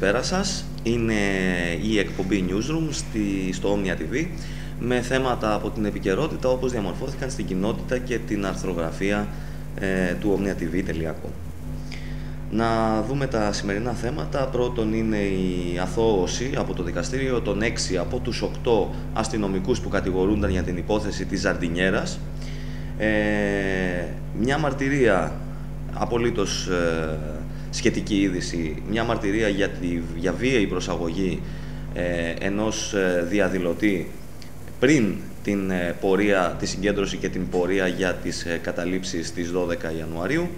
Καλησπέρα σας. Είναι η εκπομπή Newsroom στη, στο Omnia TV με θέματα από την επικαιρότητα όπως διαμορφώθηκαν στην κοινότητα και την αρθρογραφία ε, του omniatv.com. Να δούμε τα σημερινά θέματα. Πρώτον είναι η αθώωση από το δικαστήριο των 6 από τους 8 αστυνομικούς που κατηγορούνταν για την υπόθεση της Ζαρντινιέρας. Ε, μια μαρτυρία απολύτως ε, σχετική είδηση, μια μαρτυρία για, τη, για βίαιη προσαγωγή ε, ενός ε, διαδηλωτή πριν την ε, πορεία, τη συγκέντρωση και την πορεία για τις ε, καταλήψεις της 12 Ιανουαρίου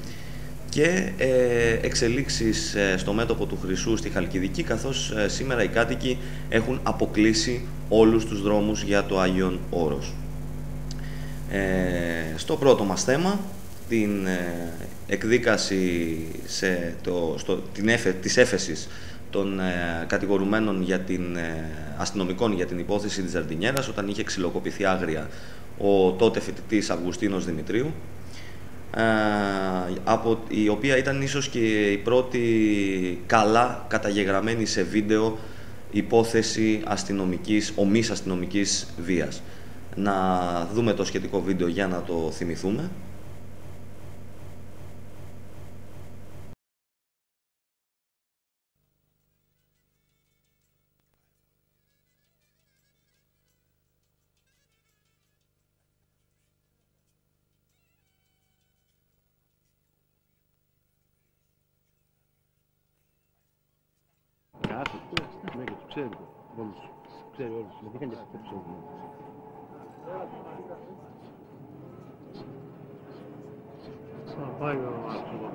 και ε, εξελίξεις στο μέτωπο του Χρυσού στη Χαλκιδική καθώς σήμερα οι κάτοικοι έχουν αποκλείσει όλους τους δρόμους για το Άγιον Όρος. στο πρώτο μας θέμα, την εκδίκαση σε το, στο, την έφε, της έφεσης των ε, κατηγορουμένων για την, ε, αστυνομικών για την υπόθεση της Ζαρντινιέρας όταν είχε ξυλοκοπηθεί άγρια ο τότε φοιτητής Αυγουστίνος Δημητρίου ε, από, η οποία ήταν ίσως και η πρώτη καλά καταγεγραμμένη σε βίντεο υπόθεση αστυνομικής, ομής αστυνομικής βίας. Να δούμε το σχετικό βίντεο για να το θυμηθούμε. Ναι, και τους ξέρει όλους. Ξέρει όλους. Με είχαν και αυτό ξέρει. Θα πάει ο άνθρωπος.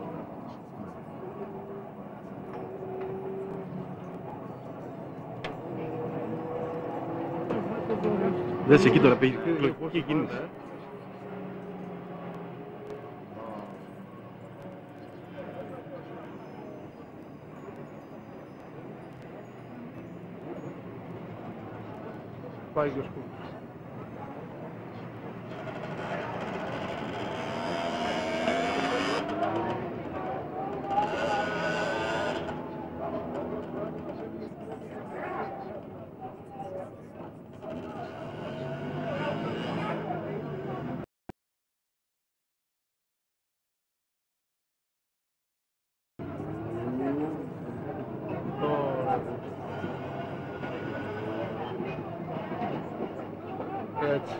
Δες εκεί τώρα πήγε λογική κίνηση. Πάει και ο σκούτος. Έτσι.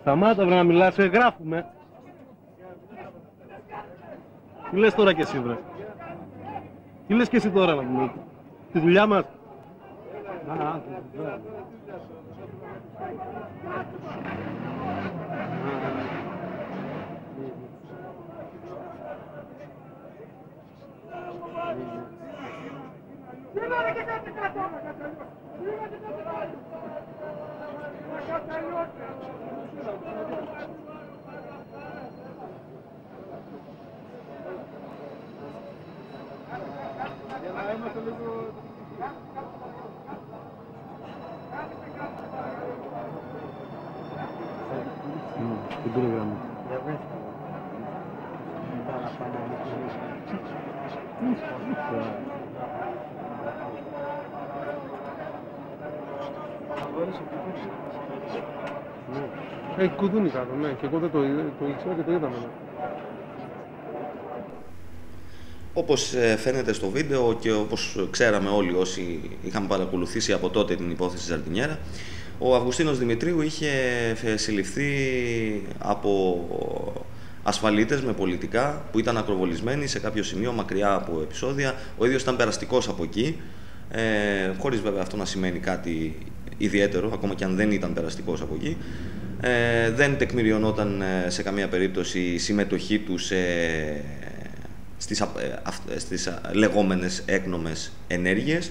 Σταμάτα βρε να μιλάς, ε, γράφουμε. Τι λες τώρα και εσύ βρε; Τι λες και εσύ τώρα να πούμε. Τη δουλειά μας; Α, α, βέβαια. Σήμερα και κάτι κρατώμε, καταλλιώς. Σήμερα και κάτι άλλο. Καταλλιώστε. Για να είμαστε λίγο... Την πήρε γραμμή. Ναι. Έχει κουδούνι κάτω, ναι, και εγώ δεν το, είδα- το ήξερα και το είδαμε. ναι. Όπως ε, φαίνεται στο βίντεο και όπως ξέραμε όλοι όσοι είχαμε παρακολουθήσει από τότε την υπόθεση Ζαρτινιέρα, ο Αυγουστίνος Δημητρίου είχε ε, συλληφθεί από ασφαλίτες με πολιτικά που ήταν ακροβολισμένοι σε κάποιο σημείο μακριά από επεισόδια. Ο ίδιος ήταν περαστικός από εκεί, ε, χωρίς βέβαια αυτό να σημαίνει κάτι ιδιαίτερο, ακόμα και αν δεν ήταν περαστικός από εκεί. Ε, δεν τεκμηριωνόταν ε, σε καμία περίπτωση η συμμετοχή του σε στις, α- ε, αυ- ε, στις α, λεγόμενες έκνομες ενέργειες.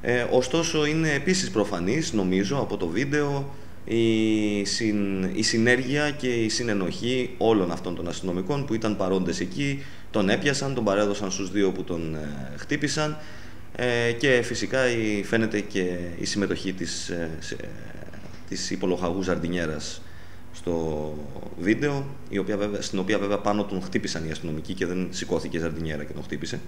Ε, ωστόσο είναι επίσης προφανής, νομίζω, από το βίντεο η, συν, η συνέργεια και η συνενοχή όλων αυτών των αστυνομικών που ήταν παρόντες εκεί, τον έπιασαν, τον παρέδωσαν στους δύο που τον ε, χτύπησαν ε, και φυσικά η, φαίνεται και η συμμετοχή της, ε, της υπολογαγού Ζαρντινιέρας στο βίντεο, η οποία, στην οποία βέβαια πάνω τον χτύπησαν οι αστυνομικοί και δεν σηκώθηκε η Ζαρντινιέρα και τον χτύπησε.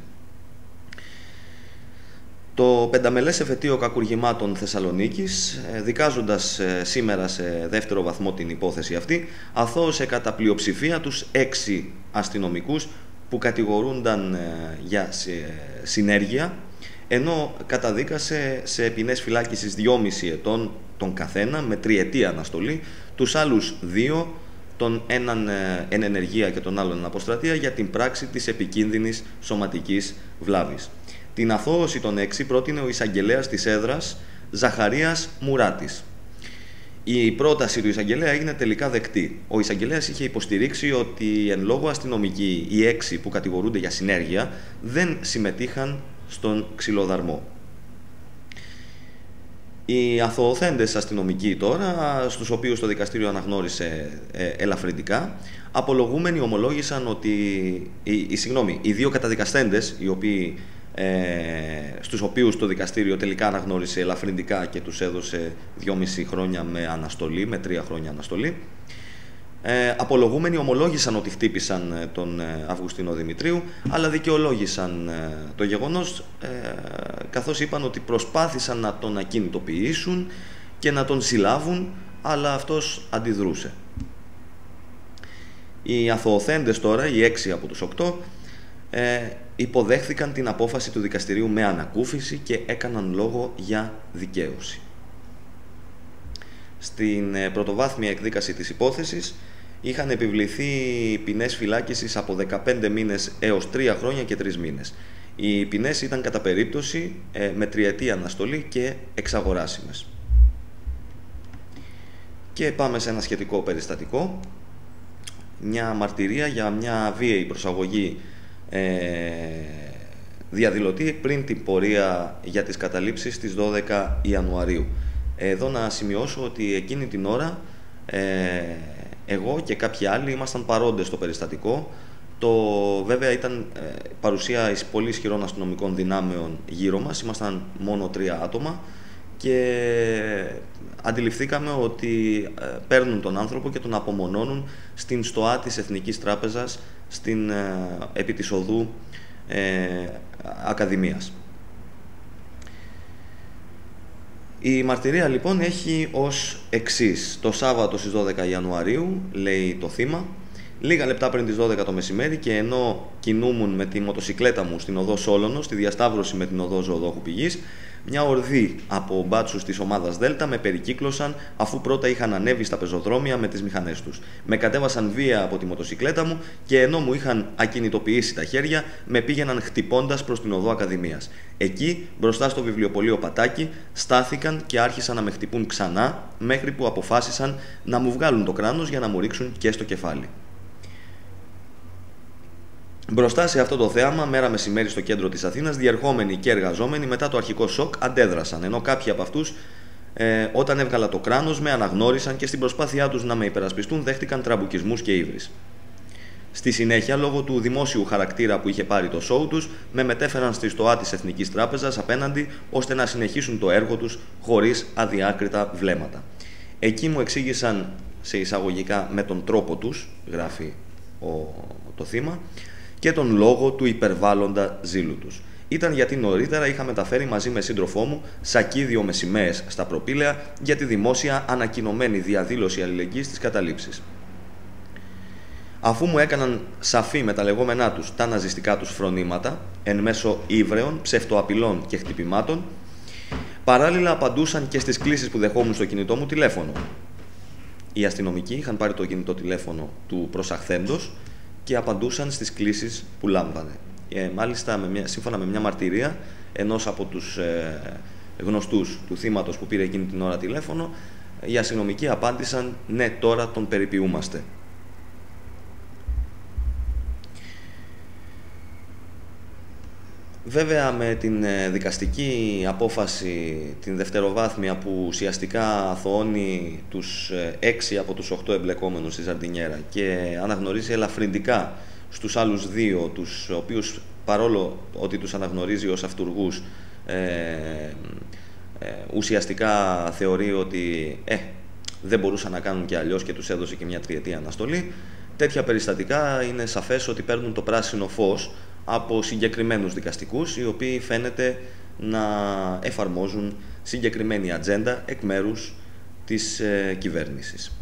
Το πενταμελές εφετείο κακουργημάτων Θεσσαλονίκης, ε, δικάζοντας ε, σήμερα σε δεύτερο βαθμό την υπόθεση αυτή, αθώωσε κατά πλειοψηφία τους έξι αστυνομικούς που κατηγορούνταν ε, για συνέργεια, ενώ καταδίκασε σε ποινές φυλάκισης 2,5 ετών τον καθένα με τριετή αναστολή, τους άλλους δύο, τον έναν εν ενεργεία και τον άλλον εν αποστρατεία, για την πράξη της επικίνδυνης σωματικής βλάβης. Την αθώωση των έξι πρότεινε ο εισαγγελέας της έδρας Ζαχαρίας Μουράτης. Η πρόταση του εισαγγελέα έγινε τελικά δεκτή. Ο εισαγγελέας είχε υποστηρίξει ότι εν λόγω αστυνομικοί, οι έξι που κατηγορούνται για συνέργεια, δεν συμμετείχαν στον ξυλοδαρμό. Οι αθωοθέντες αστυνομικοί τώρα, στους οποίους το δικαστήριο αναγνώρισε ε, ελαφρυντικά, απολογούμενοι ομολόγησαν ότι, οι, οι, συγγνώμη, οι δύο καταδικαστέντες, οι οποίοι ε, στους οποίους το δικαστήριο τελικά αναγνώρισε ελαφρυντικά και τους έδωσε 2,5 χρόνια με αναστολή, με 3 χρόνια αναστολή. Ε, απολογούμενοι ομολόγησαν ότι χτύπησαν ε, τον ε, Αυγουστίνο Δημητρίου, αλλά δικαιολόγησαν ε, το γεγονός, ε, καθώς είπαν ότι προσπάθησαν να τον ακινητοποιήσουν και να τον συλλάβουν, αλλά αυτός αντιδρούσε. Οι αθωοθέντες τώρα, οι έξι από τους οκτώ, ε, υποδέχθηκαν την απόφαση του δικαστηρίου με ανακούφιση και έκαναν λόγο για δικαίωση. Στην ε, πρωτοβάθμια εκδίκαση της υπόθεσης είχαν επιβληθεί ποινές φυλάκισης από 15 μήνες έως 3 χρόνια και 3 μήνες. Οι ποινές ήταν κατά περίπτωση ε, με τριετή αναστολή και εξαγοράσιμες. Και πάμε σε ένα σχετικό περιστατικό. Μια μαρτυρία για μια βίαιη προσαγωγή ε, διαδηλωτή πριν την πορεία για τις καταλήψεις της 12 Ιανουαρίου. Εδώ να σημειώσω ότι εκείνη την ώρα ε, εγώ και κάποιοι άλλοι ήμασταν παρόντες στο περιστατικό. Το, βέβαια ήταν ε, παρουσία πολύ ισχυρών αστυνομικών δυνάμεων γύρω μας, ήμασταν μόνο τρία άτομα και αντιληφθήκαμε ότι ε, παίρνουν τον άνθρωπο και τον απομονώνουν στην στοά της Εθνικής Τράπεζας στην, ε, επί της οδού ε, Ακαδημίας. Η μαρτυρία λοιπόν έχει ως εξής. Το Σάββατο στις 12 Ιανουαρίου, λέει το θύμα, λίγα λεπτά πριν τις 12 το μεσημέρι και ενώ κινούμουν με τη μοτοσυκλέτα μου στην οδό Σόλωνο, στη διασταύρωση με την οδό Ζωοδόχου Πηγής, μια ορδή από μπάτσους της ομάδας Δέλτα με περικύκλωσαν αφού πρώτα είχαν ανέβει στα πεζοδρόμια με τις μηχανές τους. Με κατέβασαν βία από τη μοτοσυκλέτα μου και ενώ μου είχαν ακινητοποιήσει τα χέρια, με πήγαιναν χτυπώντας προς την οδό Ακαδημίας. Εκεί, μπροστά στο βιβλιοπωλείο Πατάκι, στάθηκαν και άρχισαν να με χτυπούν ξανά, μέχρι που αποφάσισαν να μου βγάλουν το κράνος για να μου ρίξουν και στο κεφάλι. Μπροστά σε αυτό το θέαμα, μέρα μεσημέρι στο κέντρο της Αθήνας, διερχόμενοι και εργαζόμενοι μετά το αρχικό σοκ αντέδρασαν, ενώ κάποιοι από αυτούς, ε, όταν έβγαλα το κράνος, με αναγνώρισαν και στην προσπάθειά τους να με υπερασπιστούν δέχτηκαν τραμπουκισμούς και ύβρις. Στη συνέχεια, λόγω του δημόσιου χαρακτήρα που είχε πάρει το σόου τους, με μετέφεραν στη στοά της Εθνικής Τράπεζας απέναντι ώστε να συνεχίσουν το έργο τους χωρίς αδιάκριτα βλέμματα. Εκεί μου εξήγησαν σε εισαγωγικά με τον τρόπο τους, γράφει ο, το θύμα, και τον λόγο του υπερβάλλοντα ζήλου τους. Ήταν γιατί νωρίτερα είχα μεταφέρει μαζί με σύντροφό μου σακίδιο με σημαίε στα προπήλαια για τη δημόσια ανακοινωμένη διαδήλωση αλληλεγγύης της καταλήψης. Αφού μου έκαναν σαφή με τα λεγόμενά τους τα ναζιστικά τους φρονήματα, εν μέσω ύβρεων, ψευτοαπειλών και χτυπημάτων, παράλληλα απαντούσαν και στις κλήσεις που δεχόμουν στο κινητό μου τηλέφωνο. Οι αστυνομικοί είχαν πάρει το κινητό τηλέφωνο του προσαχθέντος και απαντούσαν στις κλήσεις που λάμβανε. Ε, μάλιστα, με μια, σύμφωνα με μια μαρτυρία ενός από τους ε, γνωστούς του θύματος που πήρε εκείνη την ώρα τηλέφωνο, οι αστυνομικοί απάντησαν «Ναι, τώρα τον περιποιούμαστε». Βέβαια με την ε, δικαστική απόφαση, την δευτεροβάθμια που ουσιαστικά αθωώνει τους ε, έξι από τους οχτώ εμπλεκόμενους στη Ζαρτινιέρα και αναγνωρίζει ελαφρυντικά στους άλλους δύο, τους οποίους παρόλο ότι τους αναγνωρίζει ως αυτούργους, ε, ε, ουσιαστικά θεωρεί ότι ε, δεν μπορούσαν να κάνουν και αλλιώς και τους έδωσε και μια τριετία αναστολή. Τέτοια περιστατικά είναι σαφές ότι παίρνουν το πράσινο φως από συγκεκριμένους δικαστικούς, οι οποίοι φαίνεται να εφαρμόζουν συγκεκριμένη ατζέντα εκ μέρους της ε, κυβέρνησης.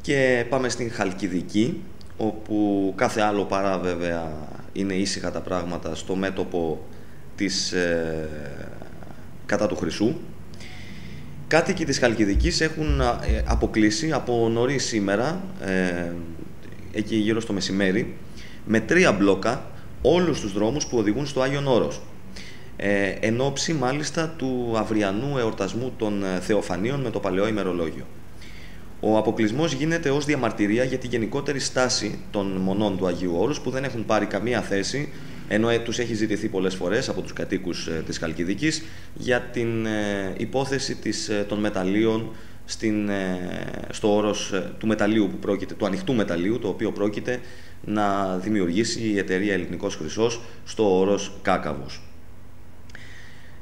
Και πάμε στην Χαλκιδική, όπου κάθε άλλο παρά βέβαια είναι ήσυχα τα πράγματα στο μέτωπο της ε, κατά του Χρυσού. Κάτοικοι της Χαλκιδικής έχουν ε, αποκλείσει από νωρίς σήμερα, ε, εκεί γύρω στο μεσημέρι, με τρία μπλόκα όλους τους δρόμους που οδηγούν στο Άγιον Όρος. Ε, εν ώψη μάλιστα του αυριανού εορτασμού των ε, Θεοφανίων με το Παλαιό ημερολόγιο. Ο αποκλεισμός γίνεται ως διαμαρτυρία για τη γενικότερη στάση των μονών του Αγίου Όρους που δεν έχουν πάρει καμία θέση, ενώ ε, τους έχει ζητηθεί πολλές φορές από τους κατοίκους ε, της Χαλκιδικής για την ε, υπόθεση της, των μεταλλίων στην, στο όρος του μεταλλίου που πρόκειται, του ανοιχτού μεταλλίου, το οποίο πρόκειται να δημιουργήσει η εταιρεία Ελληνικός Χρυσός στο όρος Κάκαβος.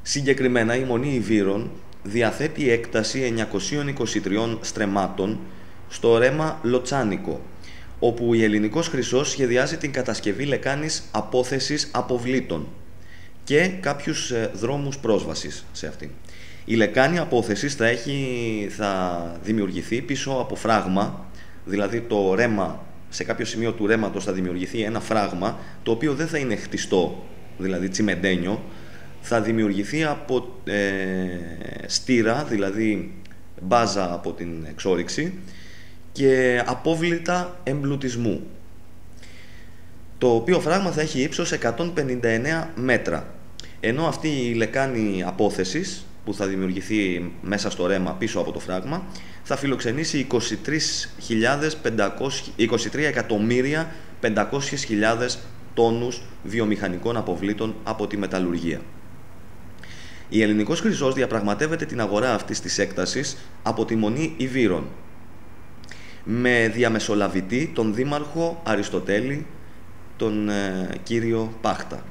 Συγκεκριμένα η Μονή Ιβύρων διαθέτει έκταση 923 στρεμάτων στο ρέμα Λοτσάνικο, όπου η Ελληνικός Χρυσός σχεδιάζει την κατασκευή λεκάνης απόθεσης αποβλήτων και κάποιους ε, δρόμους πρόσβασης σε αυτή. Η λεκάνη απόθεσης θα, έχει, θα δημιουργηθεί πίσω από φράγμα, δηλαδή το ρέμα, σε κάποιο σημείο του ρέματος θα δημιουργηθεί ένα φράγμα, το οποίο δεν θα είναι χτιστό, δηλαδή τσιμεντένιο, θα δημιουργηθεί από ε, στήρα, δηλαδή μπάζα από την εξόριξη και απόβλητα εμπλουτισμού το οποίο φράγμα θα έχει ύψος 159 μέτρα ενώ αυτή η λεκάνη απόθεσης που θα δημιουργηθεί μέσα στο ρέμα πίσω από το φράγμα θα φιλοξενήσει 23.500.000 τόνους βιομηχανικών αποβλήτων από τη μεταλλουργία. Η Ελληνικός Χρυσός διαπραγματεύεται την αγορά αυτής της έκτασης από τη Μονή Ιβύρων με διαμεσολαβητή τον Δήμαρχο Αριστοτέλη, τον ε, κύριο Πάχτα.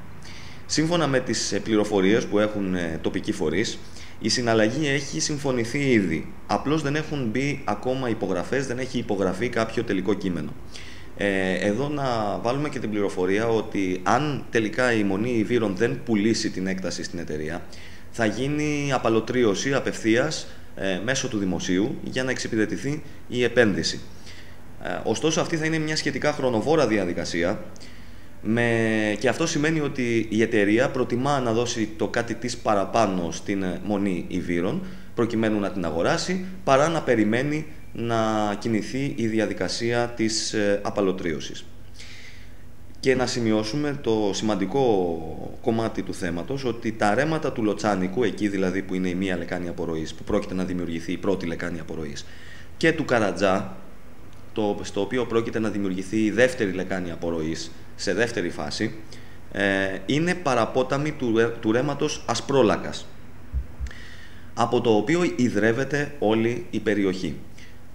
Σύμφωνα με τις ε, πληροφορίες που έχουν ε, τοπικοί φορείς, η συναλλαγή έχει συμφωνηθεί ήδη. Απλώς δεν έχουν μπει ακόμα υπογραφές, δεν έχει υπογραφεί κάποιο τελικό κείμενο. Ε, εδώ να βάλουμε και την πληροφορία ότι αν τελικά η Μονή Ιβύρων δεν πουλήσει την έκταση στην εταιρεία, θα γίνει απαλωτρίωση απευθείας ε, μέσω του δημοσίου για να εξυπηρετηθεί η επένδυση. Ε, ωστόσο αυτή θα είναι μια σχετικά χρονοβόρα διαδικασία με... και αυτό σημαίνει ότι η εταιρεία προτιμά να δώσει το κάτι της παραπάνω στην ε, μονή Ιβύρων προκειμένου να την αγοράσει παρά να περιμένει να κινηθεί η διαδικασία της ε, απαλωτρίωσης. Και να σημειώσουμε το σημαντικό κομμάτι του θέματος ότι τα ρέματα του Λοτσάνικου, εκεί δηλαδή που είναι η μία λεκάνη απορροής, που πρόκειται να δημιουργηθεί η πρώτη λεκάνη απορροής, και του Καρατζά, το, στο οποίο πρόκειται να δημιουργηθεί η δεύτερη λεκάνη απορροής σε δεύτερη φάση, ε, είναι παραπόταμη του, του ρέματος Ασπρόλακας, από το οποίο ιδρεύεται όλη η περιοχή.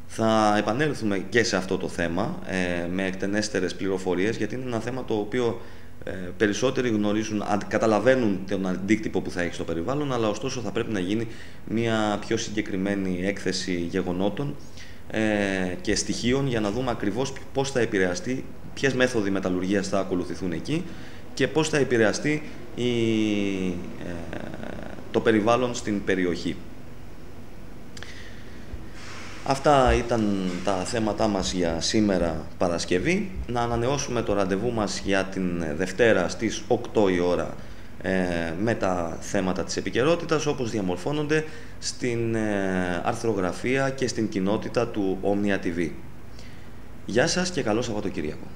Θα επανέλθουμε και σε αυτό το θέμα ε, με εκτενέστερες πληροφορίες γιατί είναι ένα θέμα το οποίο ε, περισσότεροι γνωρίζουν, καταλαβαίνουν τον αντίκτυπο που θα έχει στο περιβάλλον αλλά ωστόσο θα πρέπει να γίνει μια πιο συγκεκριμένη έκθεση γεγονότων ε, και στοιχείων για να δούμε ακριβώς πώς θα επηρεαστεί, ποιες μέθοδοι μεταλλουργίας θα ακολουθηθούν εκεί και πώς θα επηρεαστεί η, ε, το περιβάλλον στην περιοχή. Αυτά ήταν τα θέματά μας για σήμερα Παρασκευή. Να ανανεώσουμε το ραντεβού μας για την Δευτέρα στις 8 η ώρα ε, με τα θέματα της επικαιρότητας, όπως διαμορφώνονται στην ε, αρθρογραφία και στην κοινότητα του Omnia TV. Γεια σας και καλό Σαββατοκύριακο.